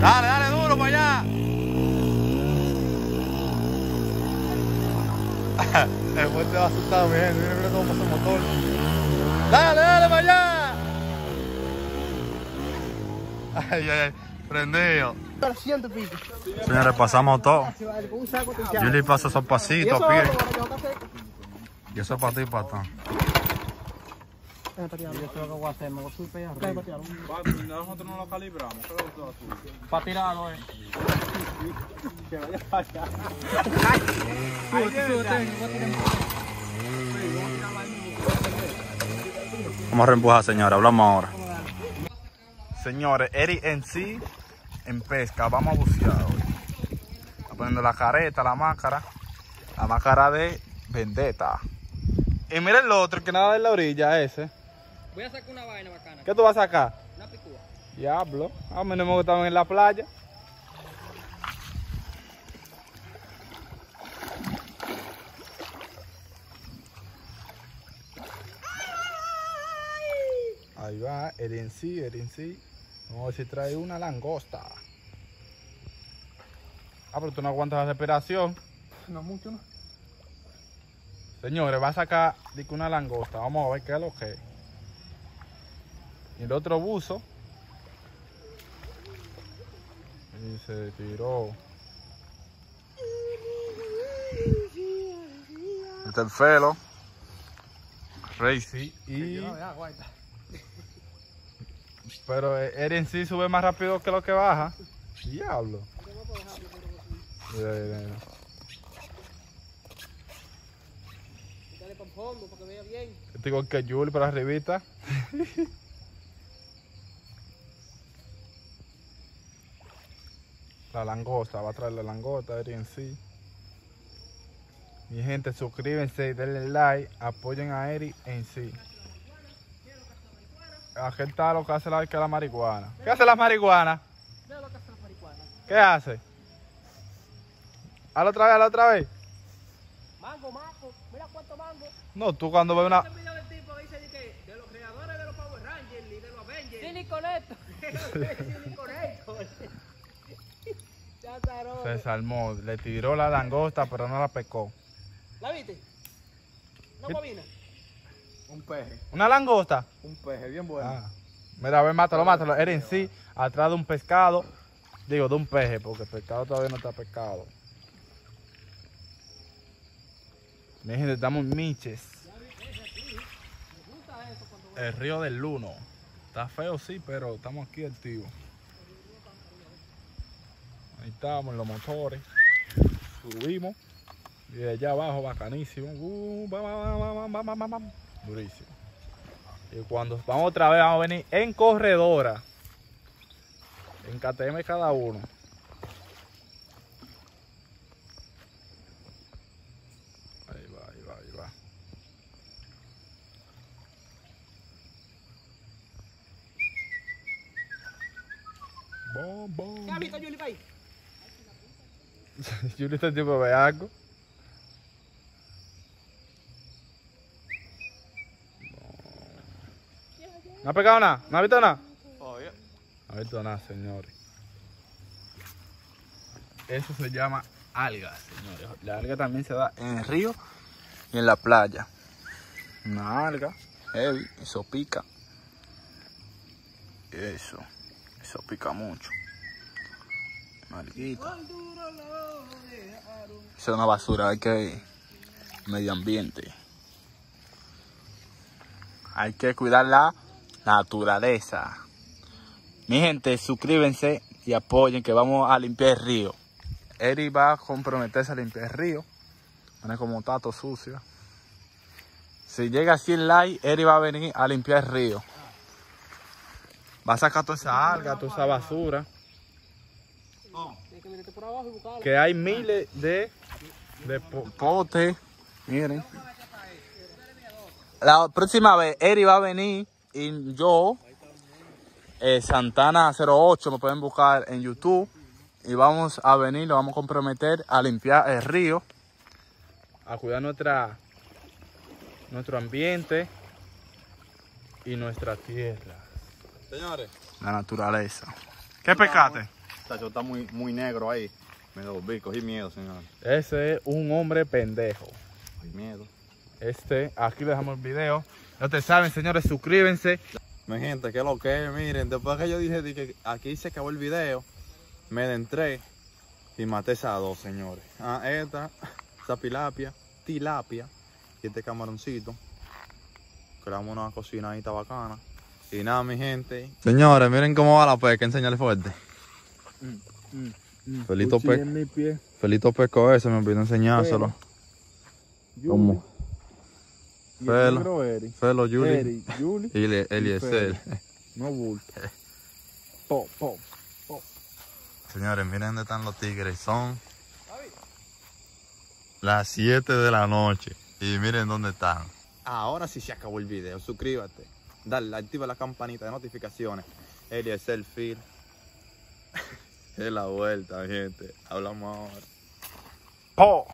Dale, dale duro para allá. Después te va asustado, mi gente. Mira, mira cómo pasa el motor. Dale, dale para allá. Ay, ay, ay. Prendido. Señores, pasamos todo. Yo le paso esos pasitos pie. Y eso es para ti Déjame patearlo. Yo creo que voy a hacer, me lo supe arriba. Déjame patearlo. Nosotros no lo calibramos, creo que todo Para tirarlo, eh. Que vaya para allá. Ahí debe estar. Vamos a reempujar, señora. Hablamos ahora. Señores, Eri en sí, en pesca. Vamos a bucear hoy. Está poniendo la careta, la máscara. La máscara de Vendetta. Y mira el otro que nada en la orilla, ese. Voy a sacar una vaina bacana. ¿Qué tú vas a sacar? Una picúa. Diablo. A mí no me gustaban en la playa. Ahí va, el en sí, el en sí. Vamos a ver si trae una langosta. Ah, pero tú no aguantas la respiración. No mucho, ¿no? Señores, va a sacar una langosta. Vamos a ver qué es lo que es. Y el otro buzo. Y se tiró. Este es el felo. Racy. Y... Pero él en sí sube más rápido que lo que baja. Diablo. Mira, mira, mira. Dale para el fondo para que vea bien. Este igual que Julie para arribita. la langosta, va a traer la langosta, Eri en sí. Mi gente, suscríbanse, denle like, apoyen a Eri en sí. Aquel está lo que hace la, que la marihuana. ¿Qué hace la marihuana? Vea lo que hace la marihuana. ¿Qué hace? Hazlo otra vez, hazlo otra vez. Mango, mango. Mira cuánto mango. No, tú cuando ves una... Este video del tipo que dice de, que de los creadores de los Power Rangers y de los Avengers. Silly Se salmó, le tiró la langosta, pero no la pescó. ¿La viste? ¿No bobina? Un peje. ¿Una langosta? Un peje, bien bueno. Ah. Mira, a ver, mátalo, mátalo. Era en sí, atrás de un pescado. Digo, de un peje, porque el pescado todavía no está pescado. Mi gente, estamos en Miches. El río del Luno. Está feo, sí, pero estamos aquí activos. Ahí estamos en los motores. Subimos. Y de allá abajo, bacanísimo. Durísimo. Y cuando vamos otra vez, vamos a venir en corredora. En KTM cada uno. Ahí va, ahí va, ahí va. Bom, bom. ¿Qué ha visto, Juli, Julio está tipo beaco. ¿No ha pegado nada? ¿No ha visto nada? No ha visto nada, señores. Eso se llama alga, señores. La alga también se da en el río y en la playa. Una alga, heavy, eso pica. Eso, eso pica mucho. Eso es una basura, hay que medio ambiente. Hay que cuidar la naturaleza. Mi gente, suscríbanse y apoyen que vamos a limpiar el río. Eri va a comprometerse a limpiar el río. Pone como tato sucio. Si llega a 100 likes, Eri va a venir a limpiar el río. Va a sacar toda esa alga, toda esa basura. Que hay miles de, de po- potes. Miren. La próxima vez, Eri va a venir y yo, eh, Santana 08, me pueden buscar en YouTube. Y vamos a venir, lo vamos a comprometer a limpiar el río, a cuidar nuestra, nuestro ambiente y nuestra tierra, Señores, la naturaleza. ¿Qué pescaste? Tacho, está muy, muy negro ahí. Me volví, cogí miedo, señor. Ese es un hombre pendejo. Cogí miedo. Este, aquí le dejamos el video. No te saben, señores, suscríbense. Mi gente, ¿qué es lo que es? Miren, después que yo dije de que aquí se acabó el video, me adentré y maté esas dos, señores. Ah, esta, esa pilapia, tilapia y este camaroncito. Creamos una cocinadita bacana. Y nada, mi gente. Señores, miren cómo va la pesca, enseñale fuerte. Felito, Cuchillo pe en mi pie. Felito pescó ese, me olvidó enseñárselo. ¿Cómo? Felo. Eri. Felo, Juli Juli. y Eliezer. No bulto. Po, po. Señores, miren dónde están los tigres. Son las 7 de la noche. Y miren dónde están. Ahora sí se acabó el video. Suscríbete. Dale, activa la campanita de notificaciones. Eliezer Phil. es la vuelta, gente. Hablamos ahora. Po.